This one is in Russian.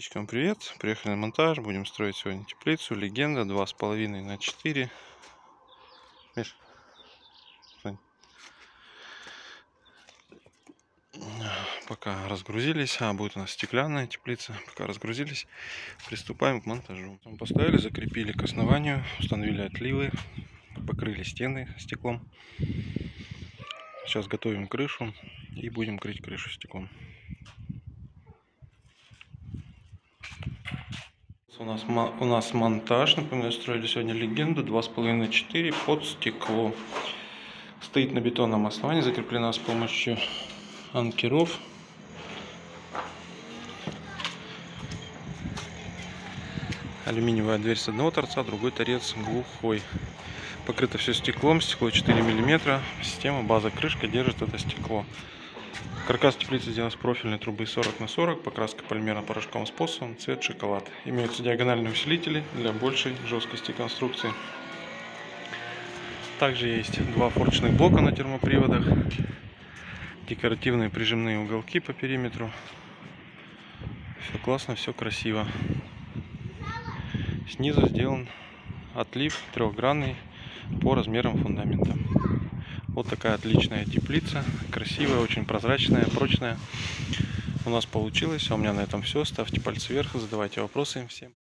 Подписчикам привет! Приехали на монтаж. Будем строить сегодня теплицу. Легенда 2,5 на 4. Миш, Сань. Пока разгрузились, а будет у нас стеклянная теплица. Пока разгрузились, приступаем к монтажу. Там поставили, закрепили к основанию, установили отливы, покрыли стены стеклом. Сейчас готовим крышу и будем крыть крышу стеклом. У нас, у нас монтаж, напоминаю, строили сегодня легенду 2,5 на 4 под стекло. Стоит на бетонном основании, закреплена с помощью анкеров. Алюминиевая дверь с одного торца, другой торец глухой. Покрыто все стеклом, стекло 4 мм. Система база крышка держит это стекло. Каркас теплицы сделан с профильной трубы 40 на 40, покраска полимерно-порошковым способом, цвет шоколад. Имеются диагональные усилители для большей жесткости конструкции. Также есть два форчных блока на термоприводах, декоративные прижимные уголки по периметру. Все классно, все красиво. Снизу сделан отлив трехгранный по размерам фундамента. Вот такая отличная теплица, красивая, очень прозрачная, прочная. У нас получилось, а у меня на этом все. Ставьте пальцы вверх, задавайте вопросы всем.